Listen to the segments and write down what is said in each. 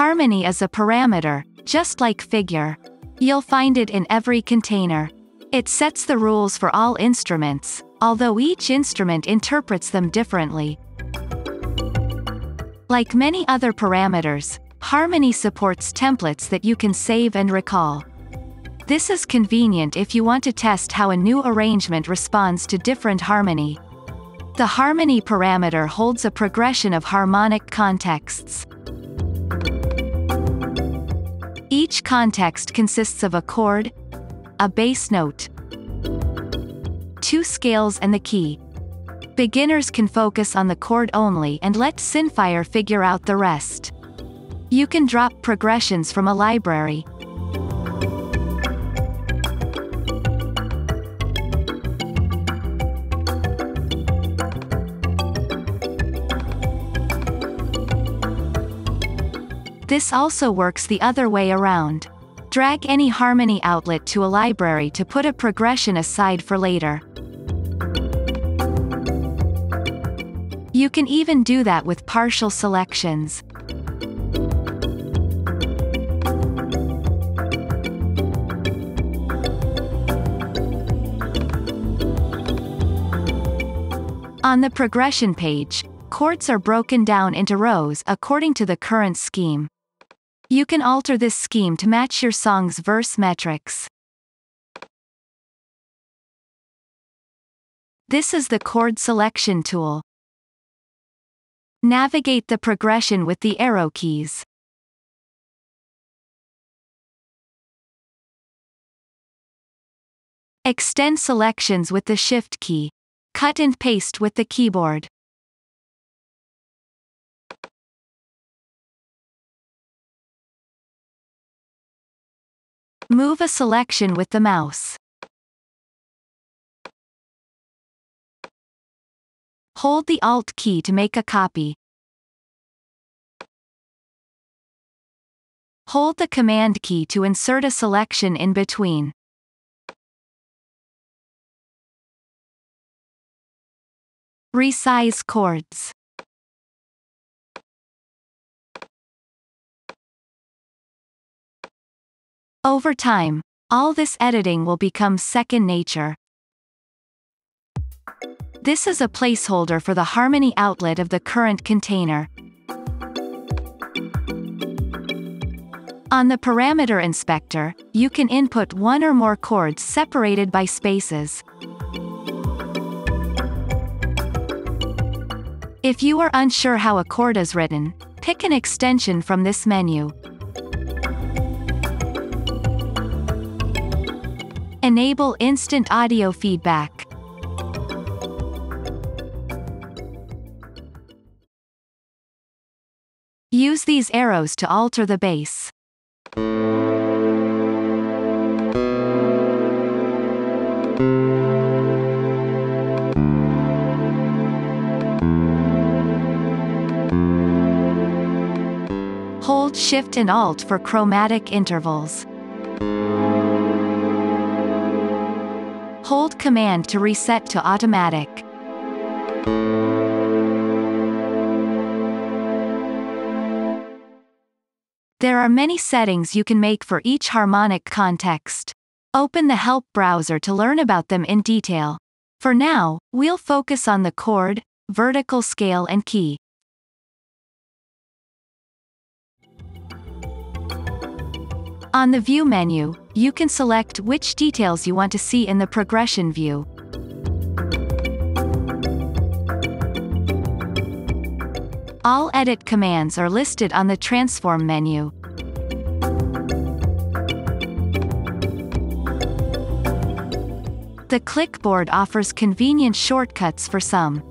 Harmony is a parameter, just like figure. You'll find it in every container. It sets the rules for all instruments, although each instrument interprets them differently. Like many other parameters, Harmony supports templates that you can save and recall. This is convenient if you want to test how a new arrangement responds to different harmony. The harmony parameter holds a progression of harmonic contexts. Context consists of a chord, a bass note, two scales and the key. Beginners can focus on the chord only and let Synfire figure out the rest. You can drop progressions from a library. This also works the other way around. Drag any harmony outlet to a library to put a progression aside for later. You can even do that with partial selections. On the progression page, chords are broken down into rows according to the current scheme. You can alter this scheme to match your song's verse metrics. This is the chord selection tool. Navigate the progression with the arrow keys. Extend selections with the Shift key. Cut and paste with the keyboard. Move a selection with the mouse. Hold the Alt key to make a copy. Hold the Command key to insert a selection in between. Resize chords. Over time, all this editing will become second nature. This is a placeholder for the Harmony outlet of the current container. On the parameter inspector, you can input one or more chords separated by spaces. If you are unsure how a chord is written, pick an extension from this menu. Enable instant audio feedback. Use these arrows to alter the bass. Hold Shift and Alt for chromatic intervals. Hold Command to reset to automatic. There are many settings you can make for each harmonic context. Open the Help browser to learn about them in detail. For now, we'll focus on the chord, vertical scale and key. On the View menu, you can select which details you want to see in the progression view. All edit commands are listed on the Transform menu. The clipboard offers convenient shortcuts for some.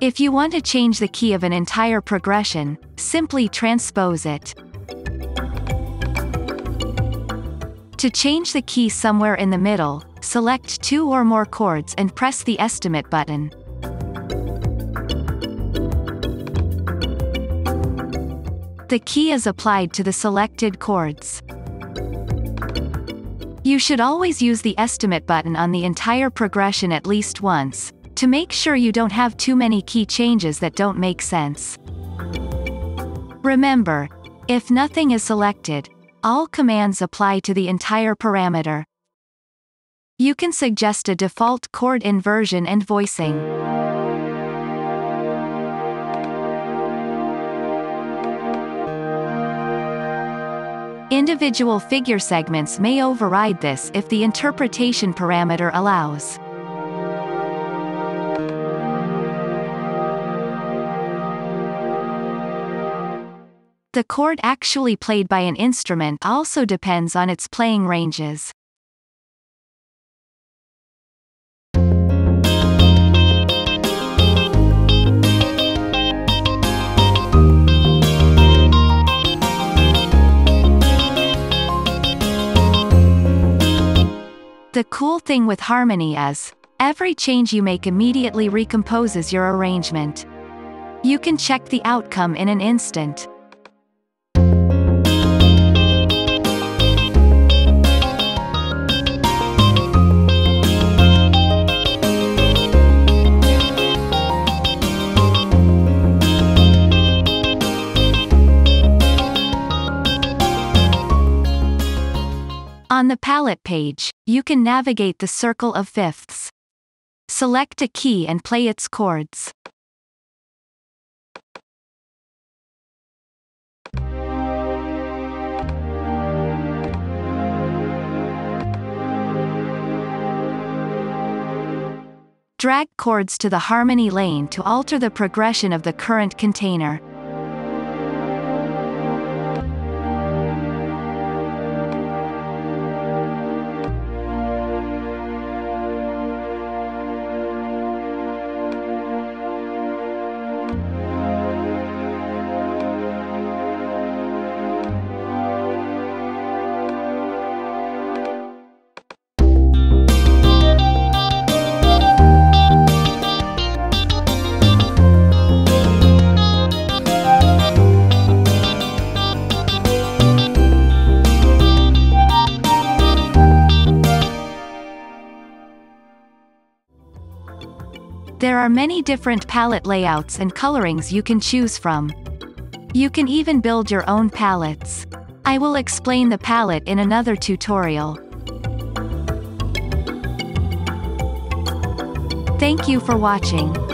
If you want to change the key of an entire progression, simply transpose it. To change the key somewhere in the middle, select two or more chords and press the Estimate button. The key is applied to the selected chords. You should always use the Estimate button on the entire progression at least once, to make sure you don't have too many key changes that don't make sense. Remember, if nothing is selected, all commands apply to the entire parameter. You can suggest a default chord inversion and voicing. Individual figure segments may override this if the interpretation parameter allows. The chord actually played by an instrument also depends on its playing ranges. The cool thing with harmony is, every change you make immediately recomposes your arrangement. You can check the outcome in an instant. On the palette page, you can navigate the circle of fifths. Select a key and play its chords. Drag chords to the harmony lane to alter the progression of the current container. There are many different palette layouts and colorings you can choose from. You can even build your own palettes. I will explain the palette in another tutorial. Thank you for watching.